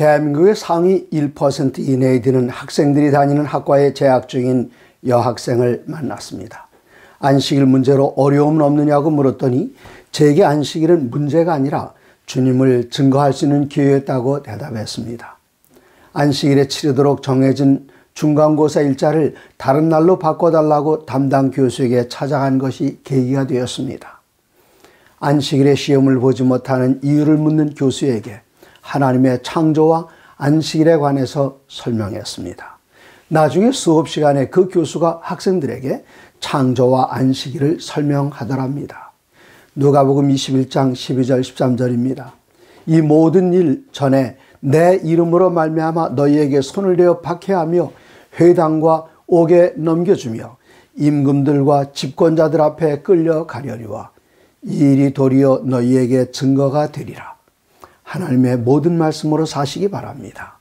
대한민국의 상위 1% 이내에 드는 학생들이 다니는 학과에 재학 중인 여학생을 만났습니다. 안식일 문제로 어려움은 없느냐고 물었더니 제게 안식일은 문제가 아니라 주님을 증거할 수 있는 기회였다고 대답했습니다. 안식일에 치르도록 정해진 중간고사 일자를 다른 날로 바꿔달라고 담당 교수에게 찾아간 것이 계기가 되었습니다. 안식일에 시험을 보지 못하는 이유를 묻는 교수에게 하나님의 창조와 안식일에 관해서 설명했습니다. 나중에 수업 시간에 그 교수가 학생들에게 창조와 안식일을 설명하더랍니다. 누가복음 21장 12절 13절입니다. 이 모든 일 전에 내 이름으로 말미암아 너희에게 손을 대어 박해하며 회당과 옥에 넘겨주며 임금들과 집권자들 앞에 끌려가려니와 이 일이 도리어 너희에게 증거가 되리라. 하나님의 모든 말씀으로 사시기 바랍니다.